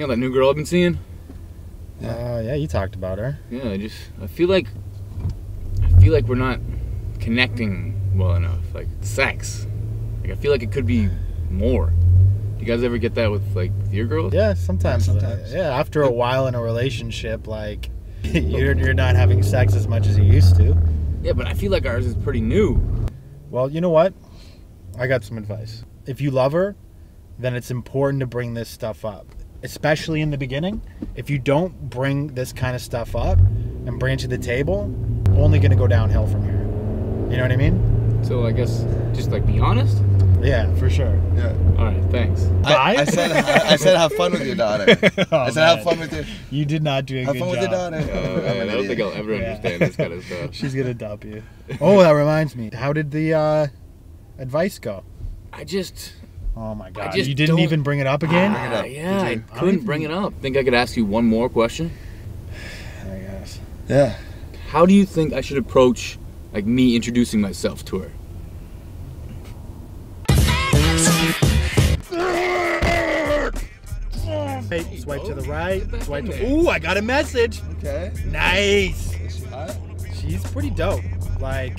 You know that new girl I've been seeing? Uh, yeah, you talked about her. Yeah, I just I feel like I feel like we're not connecting well enough. Like sex. Like I feel like it could be more. You guys ever get that with like your girls? Yeah, sometimes. Yeah, sometimes. Yeah, after a while in a relationship, like you're you're not having sex as much as you used to. Yeah, but I feel like ours is pretty new. Well, you know what? I got some advice. If you love her, then it's important to bring this stuff up, especially in the beginning. If you don't bring this kind of stuff up and bring it to the table, only going to go downhill from here. You know what I mean? So I guess just like be honest. Yeah, for sure. Yeah. All right, thanks. I, Bye? I said I, I said have fun with your daughter. Oh, I said have fun with your You did not do a have good fun with your job. daughter. I'm man, I don't think. I'll ever Yeah. understand this kind of stuff. She's gonna dump you. Oh, that reminds me. How did the uh, advice go? I just Oh my god! You didn't don't- even bring it up again. Bring it up. Ah, yeah, I Did you? couldn't bring it up. Think I could ask you one more question? I guess. Yeah. How do you think I should approach like me introducing myself to her? Hey, swipe to the right. Get Swipe to. there. Ooh, I got a message. Okay. Nice. Is she hot? She's pretty dope. Like